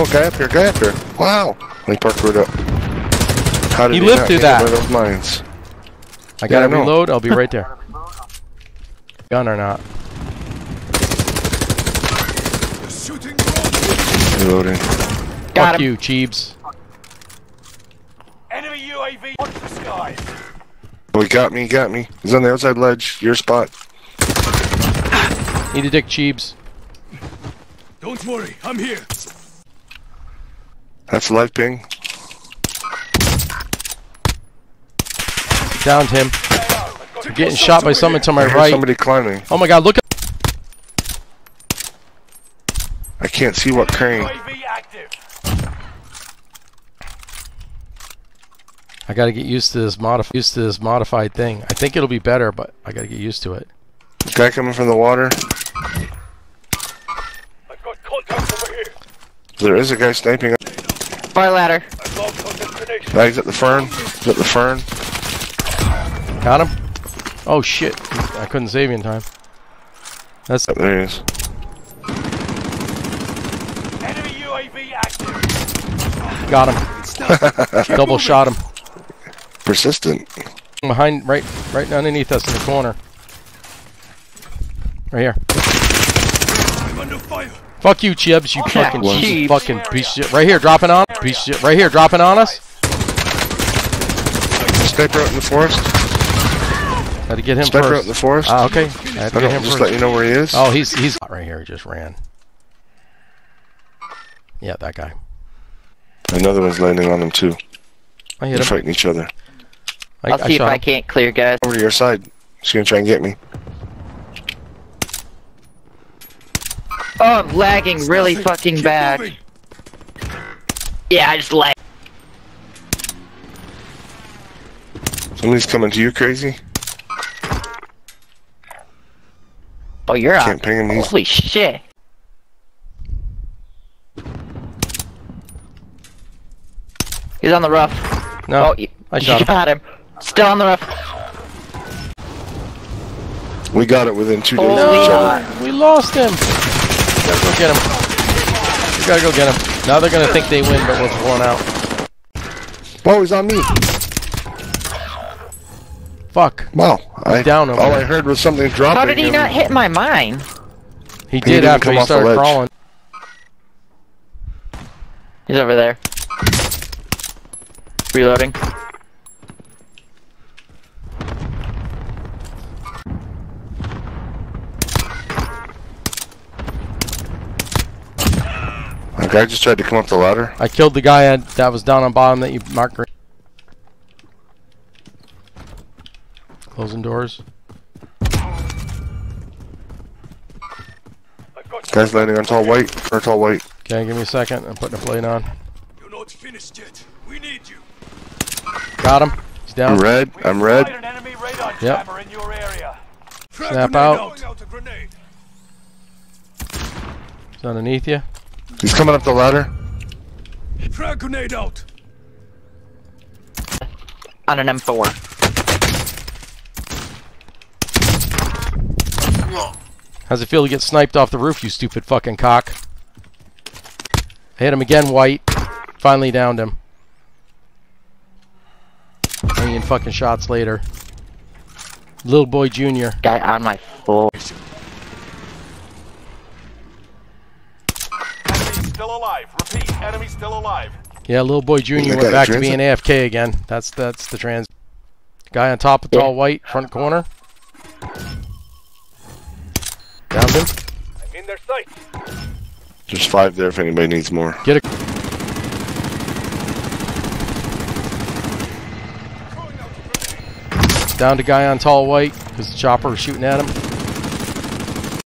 Oh, guy up here, guy up here. Wow. He right up. How did He he, lived through get that. One of those mines. I gotta I reload. I'll be right there. Gun or not? Reloading. Got Fuck him. you, Cheebs. Enemy UAV. Watch the skies. Oh, he got me, he got me. He's on the outside ledge. Your spot. Need a dick, Cheebs. Don't worry, I'm here. That's live ping. Downed him. I'm getting shot by someone to my I right. somebody climbing. Oh my god, look at I can't see what crane. UAV active. I gotta get used to this modif used to this modified thing. I think it'll be better, but I gotta get used to it. Guy coming from the water. I've got contact over here. There is a guy sniping. Fire ladder. I've logged on destination. Now he's at the fern. He's at the fern. Got him? Oh shit. I couldn't save you in time. That's Oh, there he is. Enemy UAV active. got him. Double shot him. Persistent. Behind right right underneath us in the corner. Right here. I'm under fire. Fuck you, Chibs, you Yeah, fucking piece Chibs. of fucking piece of shit. Right here, dropping on piece of shit. Right here, dropping on us. Sniper out in the forest. Had to get him Sniper out in the forest. Ah, okay. I had to I get him just first. let you know where he is. Oh, he's he's right here. He just ran. Yeah, that guy. Another one's landing on him too. I They're him. fighting each other. I, I'll I see if I can't clear, guys. Over to your side. He's gonna try and get me. Oh, I'm lagging really fucking Keep bad. moving. Yeah, I just lag. Somebody's coming to you, crazy. Oh, you're Can't out. ping him. He's Holy shit. He's on the rough. No, oh, you, I shot you him. got him. Still on the rough. We got it within two days of Holy each other. We lost him. Gotta go get him. We gotta go get him. Now they're gonna think they win, but we're blown out. Whoa, he's on me. Fuck. Wow. I, down over all there. I heard was something dropping. How did he and- not hit my mine? He He did didn't after he started crawling. He's over there. Reloading. A guy just tried to come up the ladder. I killed the guy that was down on bottom that you marked. green. Closing doors. I've Guy's landing on tall white. Or tall white. Okay, give me a second. I'm putting a plate on. You're not finished yet. We need you. Got him. He's down. I'm down. red. I'm red. an Yep. in your area. Snap out. Throwing out. He's underneath you. He's coming up the ladder. Frag grenade out. On an M4. How's it feel to get sniped off the roof, you stupid fucking cock? I hit him again, white. Finally downed him. Million fucking shots later. Little boy junior. Guy on my full. Alive. Repeat, enemy still alive. Yeah, little boy junior I went back to being AFK again. That's that's the trans. Guy on top of Yeah. tall white, front corner. Downed him. I'm in their sight. There's five there if anybody needs more. Get a down to guy on tall white because the chopper is shooting at him.